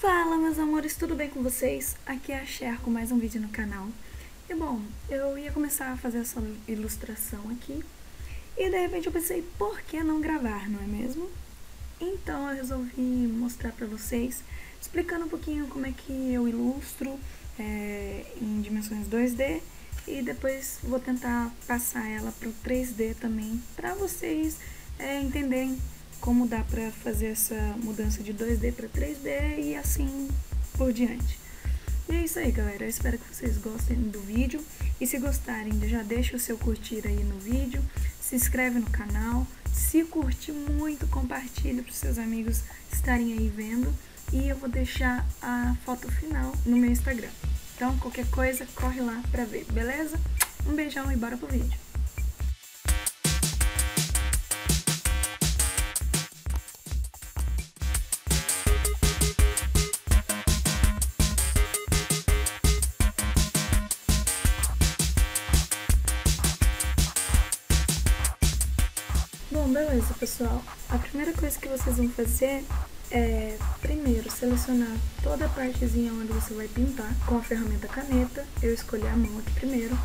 Fala meus amores, tudo bem com vocês? Aqui é a Cher com mais um vídeo no canal. E bom, eu ia começar a fazer essa ilustração aqui e de repente eu pensei, por que não gravar, não é mesmo? Então eu resolvi mostrar pra vocês, explicando um pouquinho como é que eu ilustro é, em dimensões 2D e depois vou tentar passar ela pro 3D também, pra vocês é, entenderem como dá pra fazer essa mudança de 2D para 3D e assim por diante. E é isso aí, galera. Eu espero que vocês gostem do vídeo. E se gostarem, já deixa o seu curtir aí no vídeo. Se inscreve no canal. Se curtir muito, compartilhe para os seus amigos estarem aí vendo. E eu vou deixar a foto final no meu Instagram. Então, qualquer coisa, corre lá para ver, beleza? Um beijão e bora pro vídeo. Bom, beleza, pessoal. A primeira coisa que vocês vão fazer é, primeiro, selecionar toda a partezinha onde você vai pintar com a ferramenta caneta. Eu escolhi a mão aqui primeiro.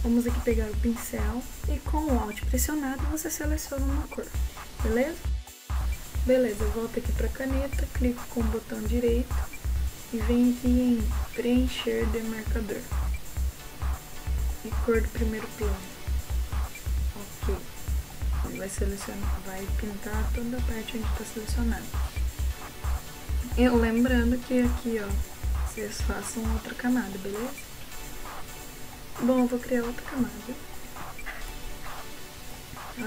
Vamos aqui pegar o pincel e com o Alt pressionado você seleciona uma cor, beleza? Beleza, volto aqui para caneta, clico com o botão direito e venho aqui em preencher demarcador e cor do primeiro plano. Ok vai selecionar, vai pintar toda a parte onde está selecionado. E lembrando que aqui, ó, vocês façam outra camada, beleza? Bom, eu vou criar outra camada.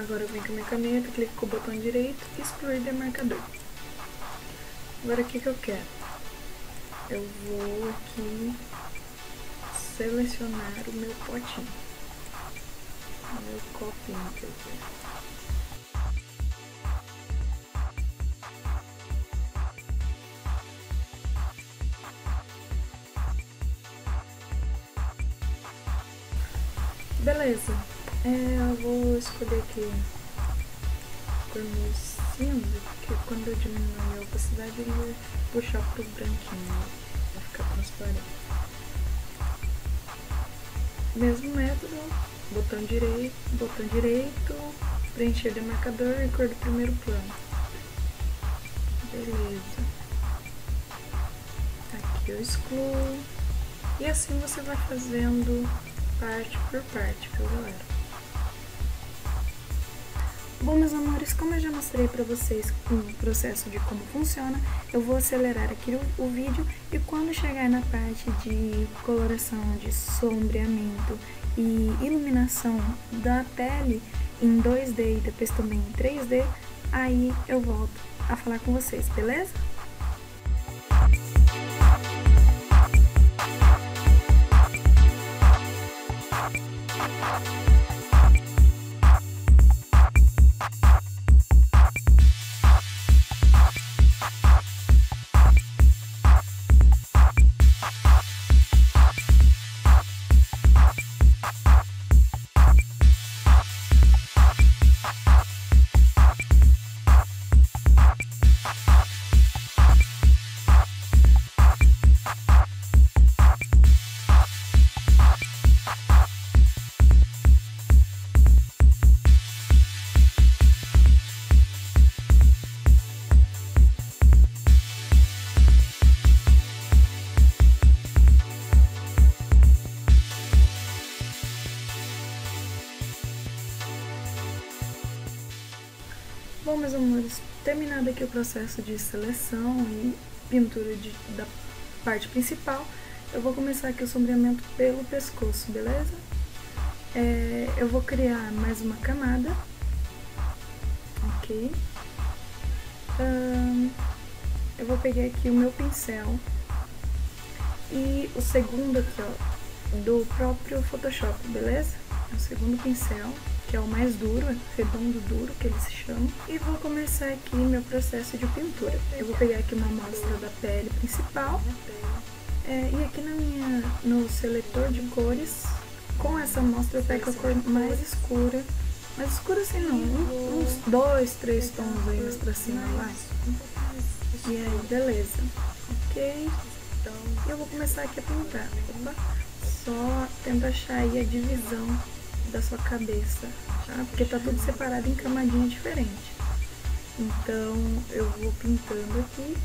Agora eu venho com a minha caneta, clico com o botão direito e excluir demarcador. Agora o que que eu quero? Eu vou aqui selecionar o meu potinho. O meu copinho, quer dizer. Beleza, é, eu vou escolher aqui cor meio cinza, porque quando eu diminuir a opacidade ele vai puxar pro branquinho, vai ficar transparente. Mesmo método, botão direito, botão direito, preencher demarcador e cor do primeiro plano. Beleza. Aqui eu excluo. E assim você vai fazendo parte por parte, viu galera? Bom, meus amores, como eu já mostrei pra vocês o processo de como funciona, eu vou acelerar aqui o, o vídeo e quando chegar na parte de coloração, de sombreamento e iluminação da pele em 2D e depois também em 3D, aí eu volto a falar com vocês, beleza? Bom, meus amores, terminado aqui o processo de seleção e pintura de, da parte principal, eu vou começar aqui o sombreamento pelo pescoço, beleza? É, eu vou criar mais uma camada, ok? Eu vou pegar aqui o meu pincel e o segundo aqui, ó, do próprio Photoshop, beleza? O segundo pincel que é o mais duro, redondo duro que ele se chama. E vou começar aqui meu processo de pintura. Eu vou pegar aqui uma amostra da pele principal. É, e aqui na minha, no seletor de cores, com essa amostra eu pego a cor mais escura. Mais escura assim não, uns dois, três tons aí mais pra cima lá. E aí, beleza. Ok? eu vou começar aqui a pintar. Opa. Só tenta achar aí a divisão da sua cabeça, tá? Porque tá tudo separado em camadinha diferente. Então, eu vou pintando aqui.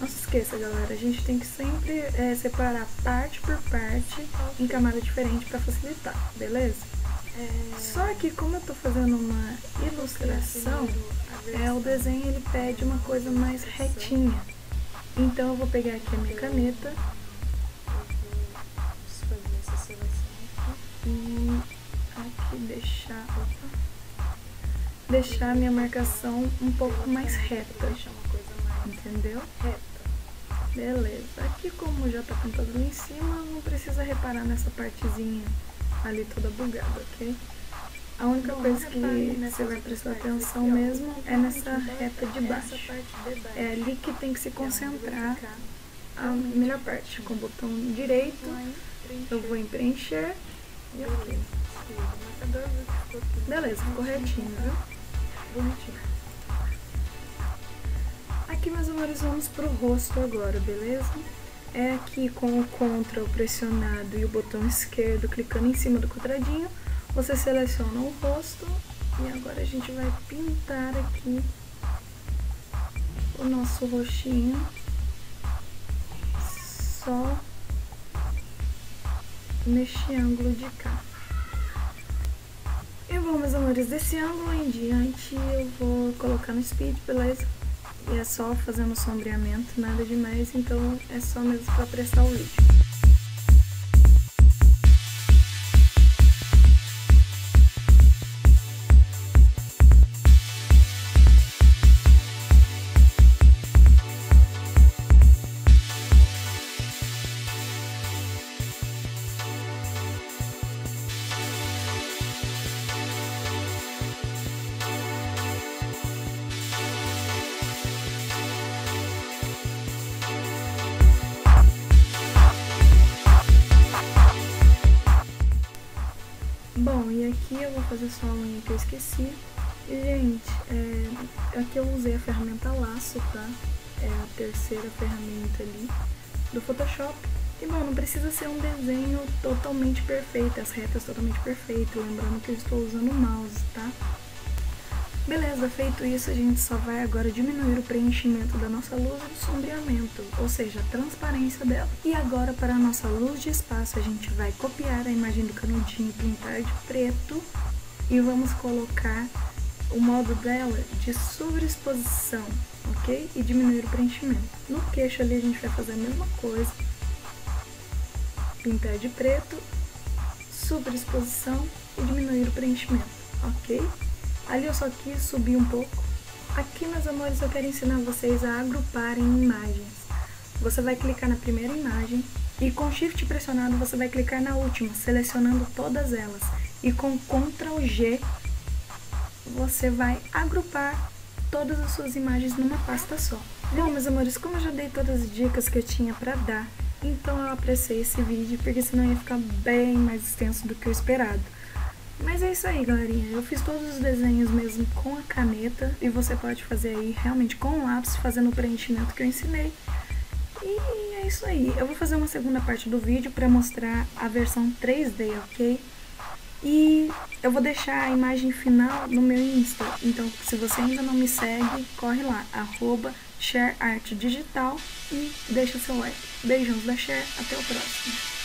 Não se esqueça, galera, a gente tem que sempre é, separar parte por parte em camada diferente para facilitar, beleza? É... Só que como eu tô fazendo uma ilustração, é, o desenho ele pede uma coisa mais retinha. Então eu vou pegar aqui a minha caneta aqui deixar, opa, deixar a minha marcação um pouco mais reta, entendeu? Reta. Beleza. Aqui como já tá pintado ali em cima, não precisa reparar nessa partezinha ali toda bugada, ok? A única coisa que você vai prestar atenção mesmo é nessa reta de baixo. É ali que tem que se concentrar a melhor parte. Com o botão direito, eu vou em preencher e Beleza, ficou retinho, viu? Bonitinho. Aqui, meus amores, vamos pro rosto agora, beleza? É aqui com o CTRL pressionado e o botão esquerdo clicando em cima do quadradinho, você seleciona o rosto e agora a gente vai pintar aqui o nosso rostinho só neste ângulo de cá. E bom, meus amores, desse ângulo em diante eu vou colocar no speed, beleza? E é só fazendo sombreamento, nada demais, então é só mesmo para prestar o vídeo. Fazer só unha que eu esqueci. E, gente, é, aqui eu usei a ferramenta laço, tá? É a terceira ferramenta ali do Photoshop. E, bom, não precisa ser um desenho totalmente perfeito, as retas totalmente perfeitas. Lembrando que eu estou usando o mouse, tá? Beleza, feito isso, a gente só vai agora diminuir o preenchimento da nossa luz e o sombreamento, ou seja, a transparência dela. E agora para a nossa luz de espaço, a gente vai copiar a imagem do canudinho, pintar de preto e vamos colocar o modo dela de sobreexposição, ok? E diminuir o preenchimento. No queixo ali a gente vai fazer a mesma coisa, pintar de preto, sobreexposição e diminuir o preenchimento, ok? Ali eu só quis subir um pouco. Aqui, meus amores, eu quero ensinar vocês a agruparem imagens. Você vai clicar na primeira imagem e com Shift pressionado você vai clicar na última, selecionando todas elas. E com Ctrl G você vai agrupar todas as suas imagens numa pasta só. Bom, meus amores, como eu já dei todas as dicas que eu tinha pra dar, então eu apressei esse vídeo, porque senão ia ficar bem mais extenso do que o esperado. Mas é isso aí, galerinha. Eu fiz todos os desenhos mesmo com a caneta e você pode fazer aí realmente com o lápis, fazendo o preenchimento que eu ensinei. E é isso aí. Eu vou fazer uma segunda parte do vídeo para mostrar a versão 3D, ok? E eu vou deixar a imagem final no meu Insta. Então, se você ainda não me segue, corre lá, arroba ShareArtDigital e deixa seu like. Beijões da Share, até o próximo.